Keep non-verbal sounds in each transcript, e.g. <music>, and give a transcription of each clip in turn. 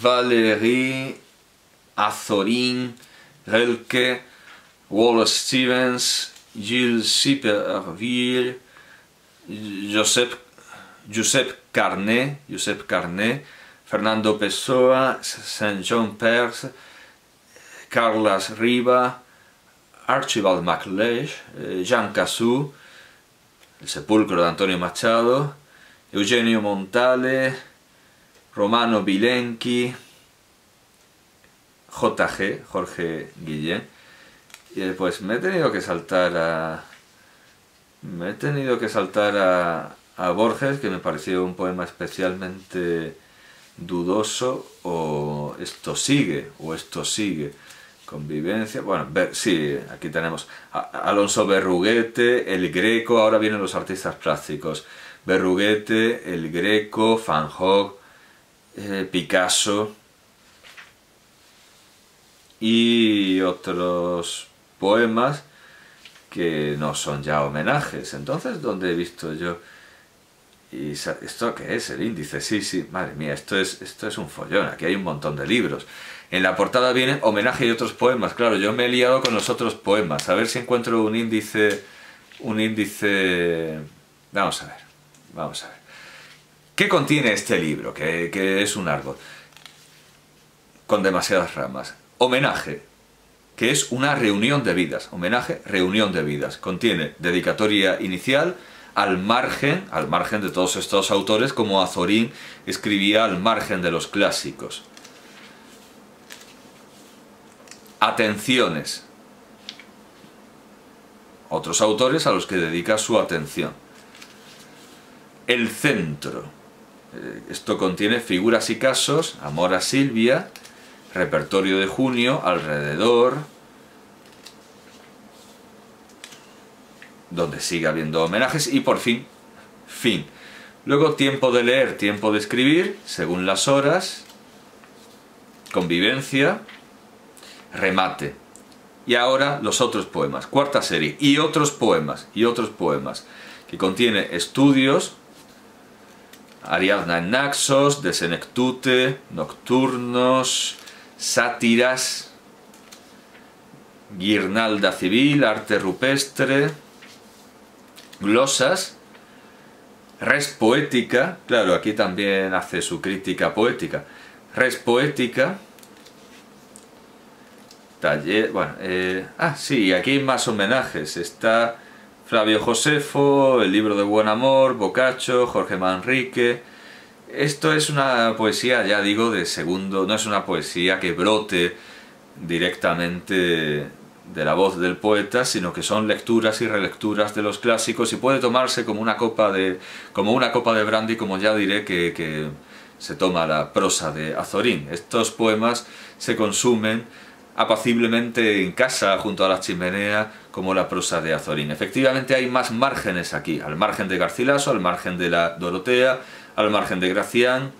Valéry, Azorín, Relke, Wallace Stevens, Gilles Siperville, Josep, Josep Carnet, Josep Carnet, Fernando Pessoa, Saint John Perse, Carlos Riva, Archibald MacLeish, eh, Jean Cassou, El sepulcro de Antonio Machado, Eugenio Montale, Romano Bilenki, JG, Jorge Guillén. Y pues me he tenido que saltar a... Me he tenido que saltar a, Borges, que me pareció un poema especialmente dudoso, o esto sigue, o esto sigue. Convivencia, bueno, sí, aquí tenemos Alonso Berruguete, El Greco, ahora vienen los artistas plásticos. Berruguete, El Greco, Van Gogh, eh, Picasso y otros poemas que no son ya homenajes. Entonces, ¿dónde he visto yo? ¿Y esto qué es? El índice. Sí, sí, madre mía, esto es, esto es un follón. Aquí hay un montón de libros. En la portada viene homenaje y otros poemas. Claro, yo me he liado con los otros poemas. A ver si encuentro un índice... Un índice... Vamos a ver. Vamos a ver. ¿Qué contiene este libro? Que, es un árbol. Con demasiadas ramas. Homenaje. Que es una reunión de vidas. Homenaje, reunión de vidas. Contiene dedicatoria inicial al margen, al margen de todos estos autores, como Azorín escribía al margen de los clásicos atenciones. Otros autores a los que dedica su atención. El centro. Eh, esto contiene figuras y casos, Amor a Silvia, repertorio de junio, alrededor, donde sigue habiendo homenajes y por fin, fin. Luego tiempo de leer, tiempo de escribir, según las horas, convivencia, remate. Y ahora los otros poemas, cuarta serie, y otros poemas, y otros poemas, que contiene estudios, Ariadna en Naxos, de Senectute, Nocturnos, Sátiras, Guirnalda Civil, Arte Rupestre, Glosas, Res Poética, claro, aquí también hace su crítica poética, Res Poética, Taller, bueno, eh, ah, sí, aquí más homenajes. Está Flavio Josefo, el libro de Buen Amor, Boccaccio, Jorge Manrique. Esto es una poesía, ya digo, de segundo, no es una poesía que brote directamente de la voz del poeta, sino que son lecturas y relecturas de los clásicos y puede tomarse como una copa de, como una copa de brandy, como ya diré que, que se toma la prosa de Azorín. Estos poemas se consumen apaciblemente en casa junto a la chimenea como la prosa de Azorín. Efectivamente hay más márgenes aquí, al margen de Garcilaso, al margen de la Dorotea, al margen de Gracián,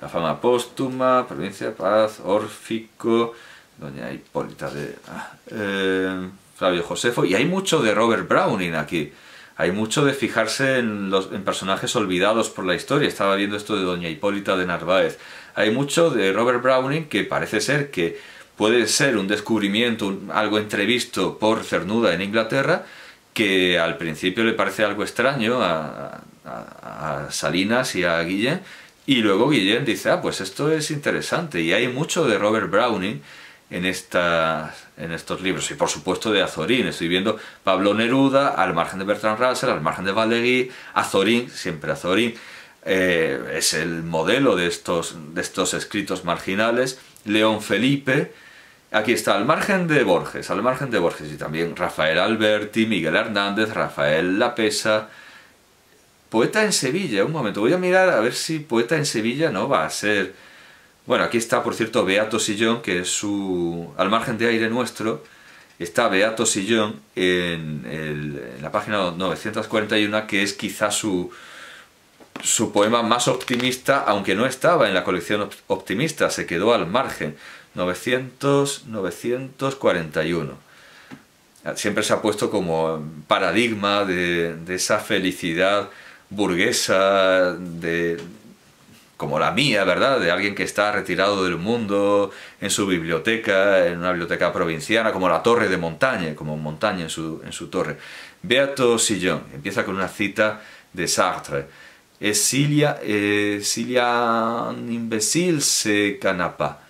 la fama póstuma, Provincia de Paz, Órfico, Doña Hipólita de ah, eh, Flavio Josefo, y hay mucho de Robert Browning aquí. Hay mucho de fijarse en, los, en personajes olvidados por la historia. Estaba viendo esto de Doña Hipólita de Narváez. Hay mucho de Robert Browning que parece ser que puede ser un descubrimiento, algo entrevisto por Cernuda en Inglaterra, que al principio le parece algo extraño a, Salinas y a Guillén, y luego Guillén dice, ah, pues esto es interesante, y hay mucho de Robert Browning en, en estos libros, y por supuesto de Azorín, estoy viendo Pablo Neruda, al margen de Bertrand Russell, al margen de Valéry, Azorín, siempre Azorín, eh, es el modelo de estos, de estos escritos marginales, León Felipe, Aquí está, al margen de Borges, al margen de Borges, y también Rafael Alberti, Miguel Hernández, Rafael Lapesa. Poeta en Sevilla, un momento, voy a mirar a ver si Poeta en Sevilla no va a ser... Bueno, aquí está, por cierto, Beato Sillón, que es su... al margen de aire nuestro, está Beato Sillón en, en la página 941, que es quizá su, su poema más optimista, aunque no estaba en la colección optimista, se quedó al margen. 900, 941. Siempre se ha puesto como paradigma de, esa felicidad burguesa, de como la mía, ¿verdad? De alguien que está retirado del mundo en su biblioteca, en una biblioteca provinciana, como la Torre de Montaña, como montaña en su, en su torre. Beato Sillon, empieza con una cita de Sartre. Esilia, Esilia imbécil se canapa.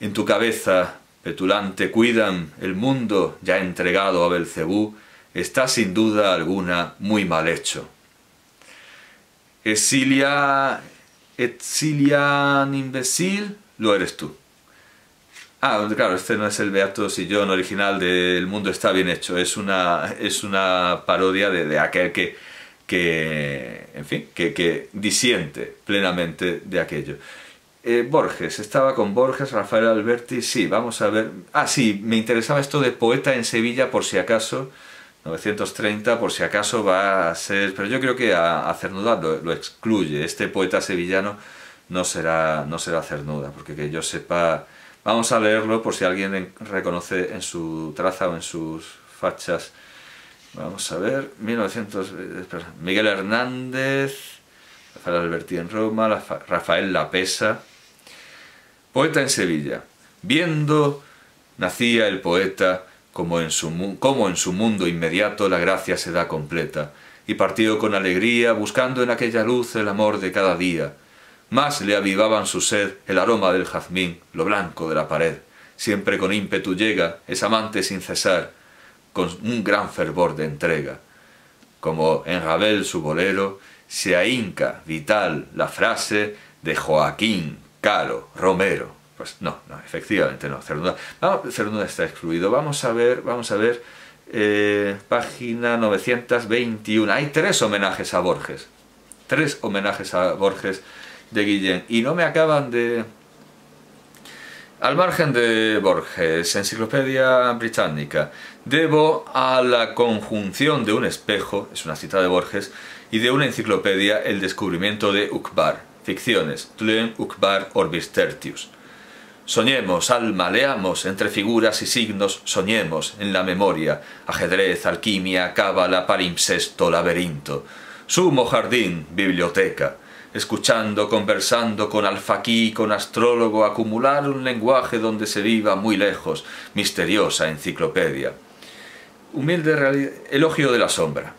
En tu cabeza, petulante, cuidan el mundo ya entregado a Belcebú, está sin duda alguna muy mal hecho. Esilia, Exilian imbécil, lo eres tú. Ah, claro, este no es el Beato Sillón original de El mundo está bien hecho, es una, es una parodia de, aquel que, que, en fin, que, que disiente plenamente de aquello. Eh, Borges, estaba con Borges, Rafael Alberti, sí, vamos a ver... Ah, sí, me interesaba esto de poeta en Sevilla por si acaso, 930 por si acaso va a ser... Pero yo creo que a, Cernuda lo, excluye, este poeta sevillano no será, no será Cernuda, porque que yo sepa... Vamos a leerlo por si alguien reconoce en su traza o en sus fachas. Vamos a ver, 1900... Miguel Hernández... Rafael Alberti en Roma, Rafael Lapesa, poeta en Sevilla. Viendo nacía el poeta como en, su, como en su mundo inmediato la gracia se da completa, y partió con alegría buscando en aquella luz el amor de cada día. Más le avivaban su sed el aroma del jazmín, lo blanco de la pared. Siempre con ímpetu llega, es amante sin cesar, con un gran fervor de entrega. Como en Rabel su bolero, se ahinca vital la frase de Joaquín Caro Romero. Pues no, no, efectivamente no. Cernuda, Cernuda está excluido. Vamos a ver, vamos a ver, eh, página 921. Hay tres homenajes a Borges. Tres homenajes a Borges de Guillén. Y no me acaban de... Al margen de Borges, Enciclopedia Británica, debo a la conjunción de un espejo, es una cita de Borges, y de una enciclopedia El descubrimiento de Ukbar, ficciones, Tlön Ukbar Orbis Tertius. Soñemos, alma, leamos entre figuras y signos, soñemos en la memoria, ajedrez, alquimia, cábala, palimpsesto, laberinto, sumo jardín, biblioteca, escuchando, conversando con alfaquí, con astrólogo, acumular un lenguaje donde se viva muy lejos, misteriosa enciclopedia. Humilde elogio de la sombra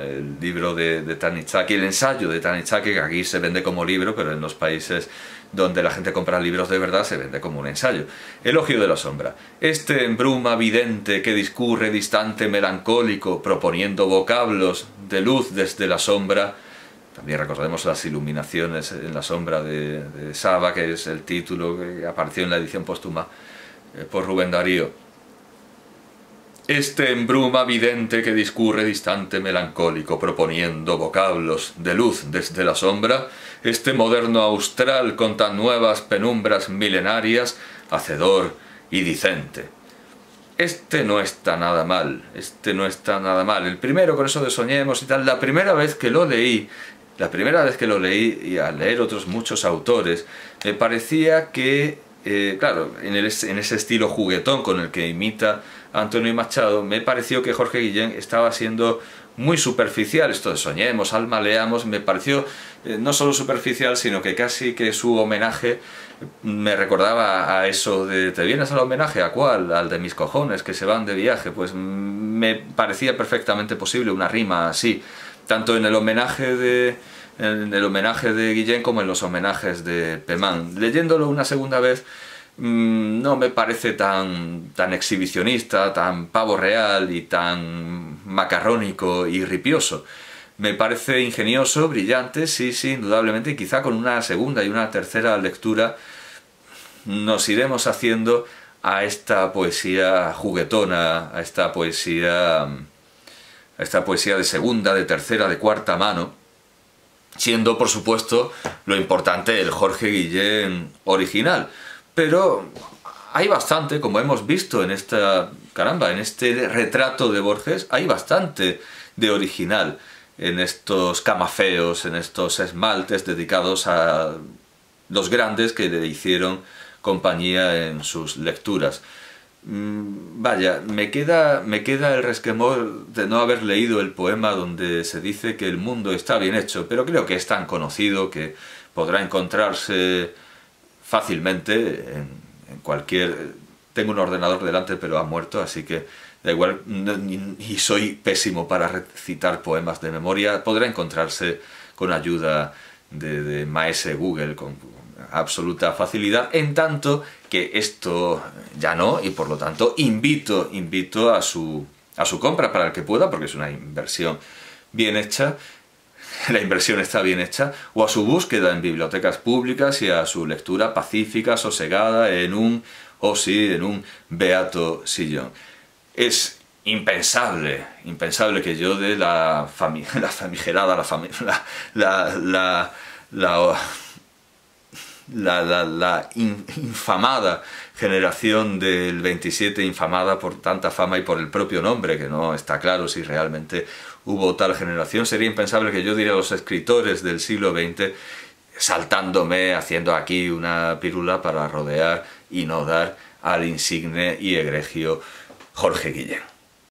el libro de, de Tanizaki, el ensayo de Tanizaki, que aquí se vende como libro, pero en los países donde la gente compra libros de verdad se vende como un ensayo. Elogio de la sombra. Este embruma vidente que discurre distante melancólico, proponiendo vocablos de luz desde la sombra, también recordemos las iluminaciones en la sombra de, de Saba, que es el título que apareció en la edición póstuma eh, por Rubén Darío este embruma vidente que discurre distante melancólico, proponiendo vocablos de luz desde la sombra, este moderno austral con tan nuevas penumbras milenarias, hacedor y dicente. Este no está nada mal, este no está nada mal. El primero con eso de soñemos y tal, la primera vez que lo leí, la primera vez que lo leí y al leer otros muchos autores, me parecía que, eh, claro, en, en ese estilo juguetón con el que imita Antonio Machado, me pareció que Jorge Guillén estaba siendo muy superficial, esto de soñemos, alma leamos, me pareció eh, no solo superficial, sino que casi que su homenaje me recordaba a eso de ¿te vienes al homenaje? ¿A cuál? Al de mis cojones que se van de viaje, pues me parecía perfectamente posible una rima así, tanto en el homenaje de en el homenaje de Guillén como en los homenajes de Pemán. Leyéndolo una segunda vez Mm, no me parece tan, tan exhibicionista, tan pavo real y tan macarrónico y ripioso. Me parece ingenioso, brillante, sí, sí, indudablemente, y quizá con una segunda y una tercera lectura nos iremos haciendo a esta poesía juguetona, a esta poesía, esta poesía de segunda, de tercera, de cuarta mano, siendo por supuesto lo importante el Jorge Guillén original pero hay bastante, como hemos visto en esta, caramba, en este retrato de Borges, hay bastante de original en estos camafeos, en estos esmaltes dedicados a los grandes que le hicieron compañía en sus lecturas. Mm, vaya, me queda, me queda el resquemor de no haber leído el poema donde se dice que el mundo está bien hecho, pero creo que es tan conocido que podrá encontrarse fácilmente en, en cualquier... Tengo un ordenador delante pero ha muerto, así que da igual, y soy pésimo para recitar poemas de memoria, podrá encontrarse con ayuda de, Maese Google con absoluta facilidad, en tanto que esto ya no, y por lo tanto invito, invito a su, a su compra para el que pueda, porque es una inversión bien hecha, <laughs> la inversión está bien hecha, o a su búsqueda en bibliotecas públicas y a su lectura pacífica, sosegada, en un, o sí, en un beato sillón. Es impensable, impensable que yo de la, <laughs> la famigerada, la, la, la, la, infamada generación del 27, infamada por tanta fama y por el propio nombre, que no está claro si realmente hubo tal generación, sería impensable que yo diría a los escritores del siglo XX saltándome, haciendo aquí una pirula para rodear y no dar al insigne y egregio Jorge Guillén.